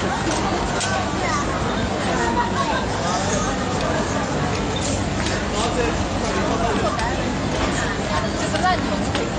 这不让你们。